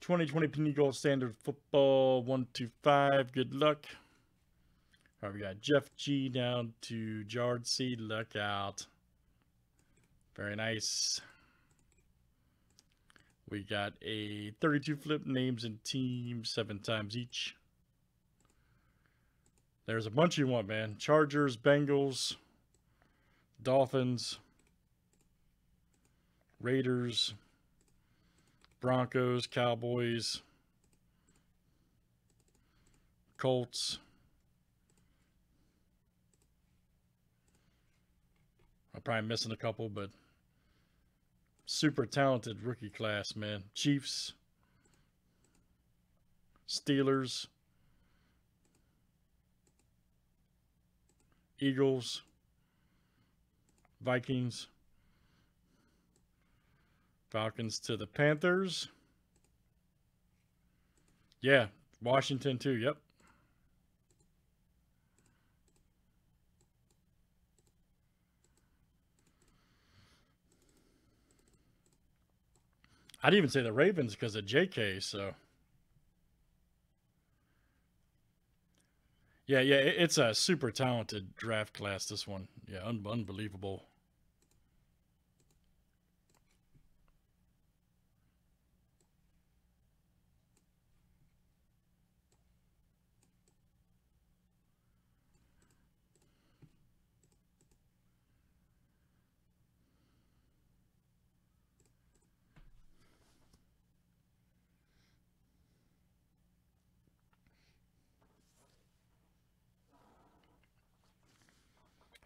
2020 Panini Gold Standard Football 125. Good luck. All right, we got Jeff G down to Jard C. Look out. Very nice. We got a 32 flip names and teams, seven times each. There's a bunch you want, man. Chargers, Bengals, Dolphins, Raiders, Broncos, Cowboys, Colts. I'm probably missing a couple, but super talented rookie class, man. Chiefs, Steelers, Eagles, Vikings, Falcons to the Panthers. Yeah, Washington too. Yep. I'd even say the Ravens because of JK. So, yeah, yeah, it's a super talented draft class. This one, yeah, un- unbelievable.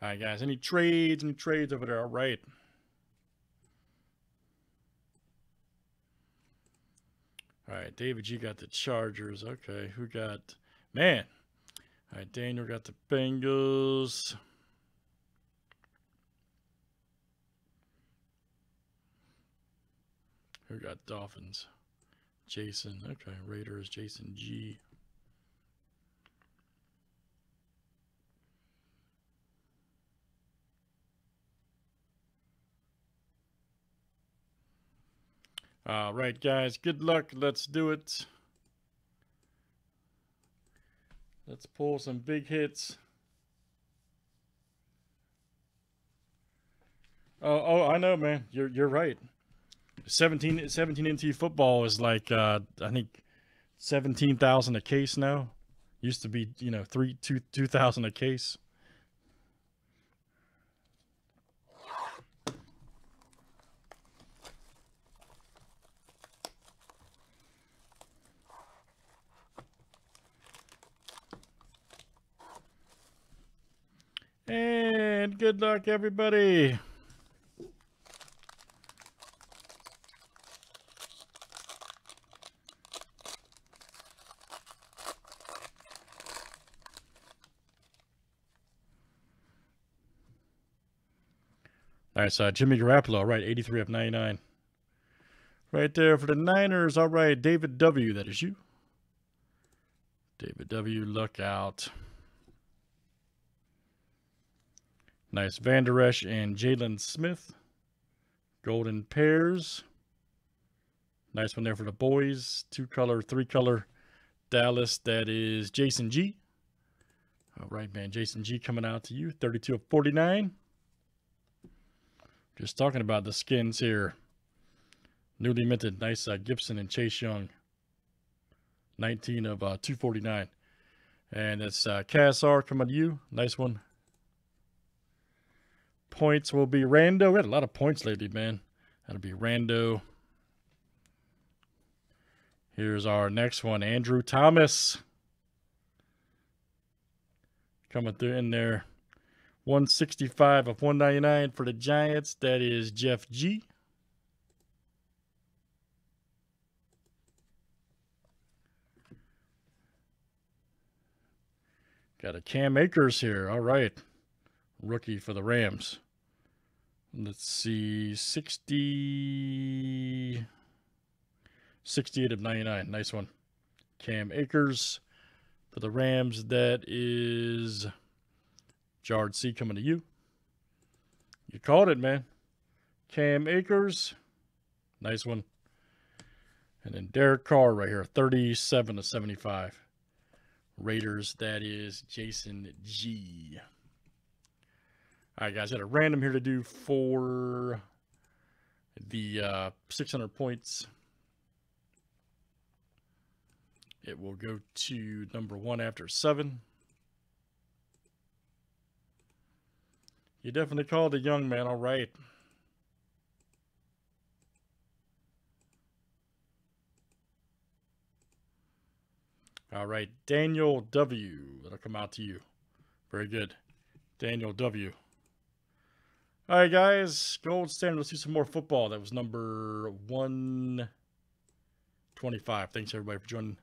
All right, guys. Any trades? Any trades over there? All right. All right, David G got the Chargers. Okay, who got man? All right, Daniel got the Bengals. Who got Dolphins? Jason. Okay, Raiders. Jason G. All right, guys. Good luck. Let's do it. Let's pull some big hits. Oh, oh, I know, man. You're you're right. 17, 17 NT football is like uh, I think seventeen thousand a case now. Used to be you know three two two thousand a case. Good luck, everybody. All right, so Jimmy Garoppolo, right, 83 of 99. Right there for the Niners. All right, David W., that is you. David W., look out. Nice. Van Der Esch and Jaylon Smith. Golden pairs. Nice one there for the boys. Two color, three color Dallas. That is Jason G. All right, man. Jason G coming out to you. 32 of 49. Just talking about the skins here. Newly minted. Nice uh, Gibson and Chase Young. 19 of uh, 249. And it's uh, KSR coming to you. Nice one points will be Rando. We had a lot of points lately, man. That'll be Rando. Here's our next one, Andrew Thomas. Coming through in there. 165 of 199 for the Giants. That is Jeff G. Got a Cam Akers here. All right. Rookie for the Rams. Let's see, 60, 68 of 99. Nice one. Cam Akers for the Rams. That is Jard C coming to you. You called it, man. Cam Akers. Nice one. And then Derek Carr right here, 37 to 75. Raiders, that is Jason G. All right, guys, got a random here to do for the uh, 600 points. It will go to number one after seven. You definitely called a young man, all right. All right, Daniel W. That'll come out to you. Very good. Daniel W. All right, guys. Gold standard. Let's see some more football. That was number 125. Thanks, everybody, for joining